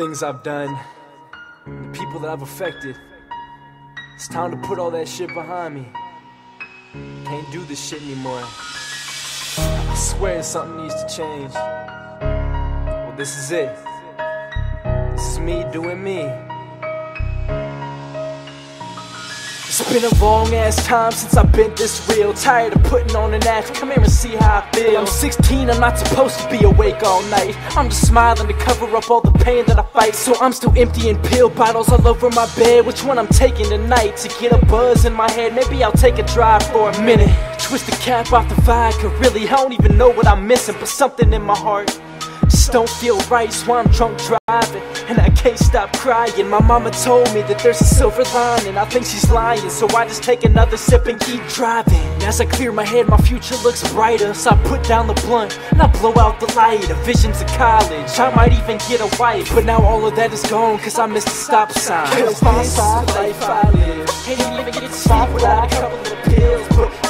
things I've done, the people that I've affected. It's time to put all that shit behind me. Can't do this shit anymore. I swear something needs to change. Well, this is it. This is me doing me. It's been a long ass time since I've been this real. Tired of putting on an act. Come here and see how I feel. I'm 16, I'm not supposed to be awake all night. I'm just smiling to cover up all the pain that I fight. So I'm still emptying pill bottles all over my bed. Which one I'm taking tonight to get a buzz in my head? Maybe I'll take a drive for a minute. Twist the cap off the vodka. Really, I don't even know what I'm missing, but something in my heart just don't feel right, so I'm drunk driving. And I can't stop crying. My mama told me that there's a silver lining. I think she's lying, so I just take another sip and keep driving. As I clear my head, my future looks brighter. So I put down the blunt and I blow out the light. A visions of college, I might even get a wife. But now all of that is gone, cause I missed the stop sign. Cause this life I live. Can't even get to sleep without a couple of pills. But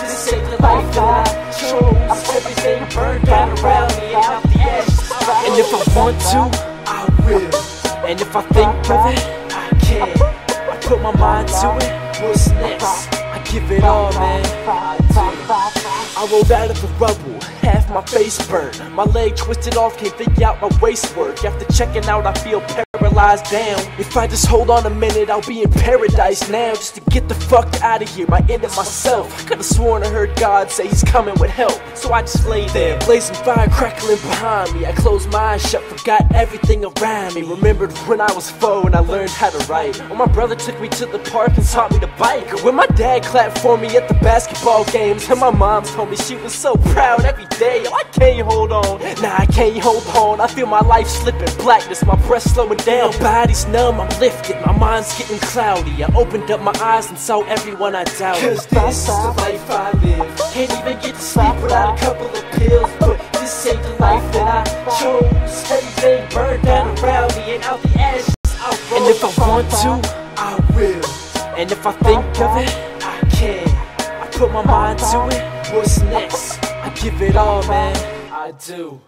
if I want to, I will. And if I think of it, I can. I put my mind to it. What's next? I give it all, man. I rolled out of the rubble, half my face burned. My leg twisted off, can't figure out my waist work. After checking out, I feel paralyzed down. If I just hold on a minute, I'll be in paradise now. Just to get the fuck out of here, my end of myself. I could've sworn I heard God say He's coming with help. So I just lay there, blazing fire crackling behind me. I closed my eyes shut, forgot everything around me. Remembered when I was four and I learned how to write. When my brother took me to the park and taught me to bike. Or when my dad clapped for me at the basketball games. And my mom told me she was so proud every day. I can't hold on, nah, I can't hold on. I feel my life slipping, blackness, my breath slowing down. Body's numb, I'm lifted, my mind's getting cloudy. I opened up my eyes and saw everyone I doubted. Cause this is the life I live. Can't even get to sleep without a couple of pills. But this ain't the life that I chose. Everything burned down around me and out the ashes. I and if I want to, I will. And if I think of it, I can. I put my mind to it. What's next? I give it all, man. I do.